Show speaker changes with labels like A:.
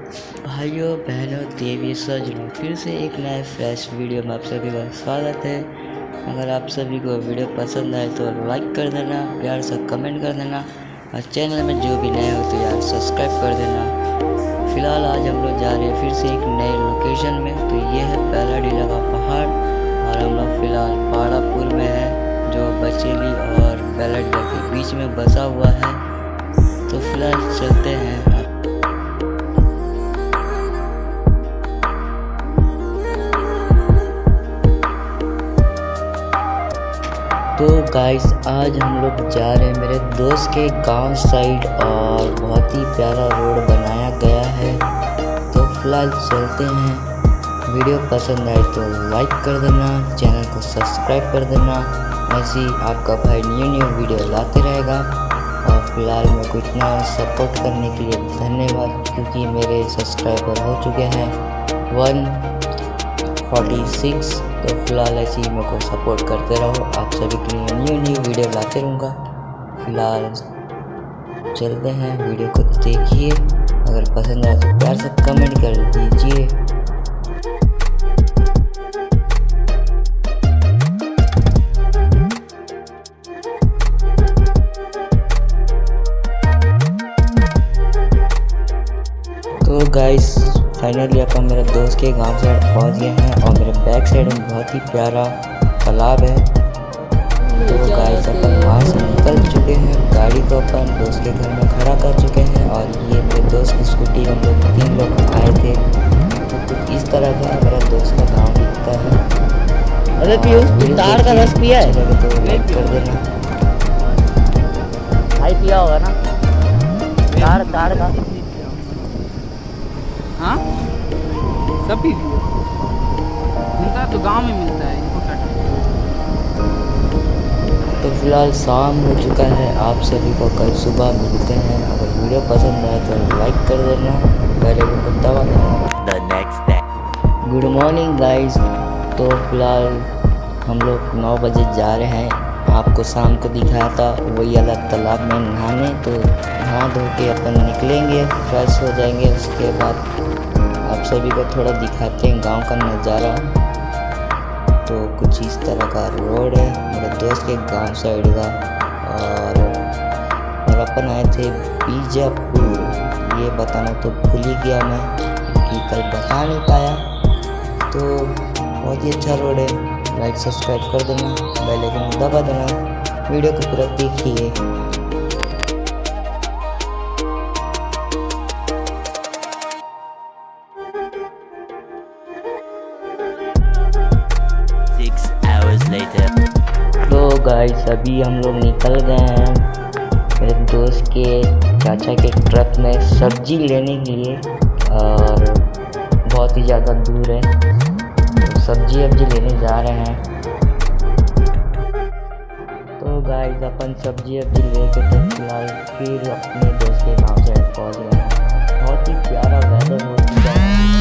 A: भाइयों, बहनों, देवी, सजनों, फिर से एक नए फ्रेश वीडियो में आप सभी का स्वागत है। अगर आप सभी को वीडियो पसंद आए तो लाइक कर देना, प्यार से कमेंट कर देना और चैनल में जो भी नए हो तो यार सब्सक्राइब कर देना। फ़िलहाल आज हम लोग जा रहे हैं फिर से एक नए लोकेशन में तो ये है पहला डीला का पहाड़ और हम लोग फ़िलहाल पहाड़ापुर में है, जो बचेली और बेलडा के बीच में बसा हुआ है। तो फ़िलहाल चलते हैं। तो गाइस आज हम लोग जा रहे हैं मेरे दोस्त के गाँव साइड और बहुत ही प्यारा रोड बनाया गया है। तो फ़िलहाल चलते हैं। वीडियो पसंद आए तो लाइक कर देना चैनल को सब्सक्राइब कर देना। ऐसे आपका भाई न्यू न्यू वीडियो लाते रहेगा। और फ़िलहाल मेरे को इतना सपोर्ट करने के लिए धन्यवाद, क्योंकि मेरे सब्सक्राइबर हो चुके हैं। वन फोर्टी सिक्स तो फ़िलहाल ऐसे ही मेरे को सपोर्ट करते रहो। आप सभी के लिए न्यू न्यू वीडियो लाते रहूँगा। फ़िलहाल चलते हैं। वीडियो को देखिए। अगर पसंद आए तो प्यार से कमेंट कर दीजिए। तो गाइस फाइनली अपन मेरे दोस्त के गाँव साइड पहुँच गए हैं और मेरे बैक साइड में बहुत ही प्यारा तालाब है। तो गाइस अपन वहाँ से निकल चुके हैं। गाड़ी को अपन दोस्त के घर में खड़ा कर चुके हैं और ये मेरे दोस्त की स्कूटी हम लोग तीन लोग आए थे। तो कुछ इस तरह का मेरा दोस्त का गाँव दिखता है।
B: अरे पीयूष तार का रस पिया है?
A: तो लाइक कर देना
B: भाई पिया होगा ना? तार तार का।
C: सब पी लिए मिलता है तो गाँव में मिलता है इनको क्या
A: तो फ़िलहाल शाम हो चुका है आप सभी को कल सुबह मिलते हैं। अगर वीडियो पसंद आए तो लाइक कर देना पहले को दबा देना
D: the next day.
A: Good morning guys तो फ़िलहाल हम लोग नौ बजे जा रहे हैं। आपको शाम को दिखाया था वही अलग तालाब में नहाने। तो नहा धो के अपन निकलेंगे फ्रेश हो जाएँगे। उसके बाद आप सभी को थोड़ा दिखाते हैं गाँव का नज़ारा। तो कुछ इस तरह का रोड है, मेरे दोस्त के गाँव साइड का और और अपन आए थे बीजापुर। ये बताना तो भूल ही गया मैं क्योंकि कल बता नहीं पाया। तो बहुत ही अच्छा रोड है लाइक सब्सक्राइब कर देना बेल आइकन दबा देना वीडियो को पूरा देखिए। तो गाइस अभी हम लोग निकल गए हैं मेरे दोस्त के चाचा के ट्रक में सब्ज़ी लेने के लिए और बहुत ही ज़्यादा दूर है। तो सब्ज़ी अब्जी लेने जा रहे हैं। तो गाइस अपन सब्ज़ी अब्जी ले कर तो फ़िलहाल फिर अपने दोस्त के गाँव से पहुँच गए बहुत ही प्यारा वेदर हो चुका है।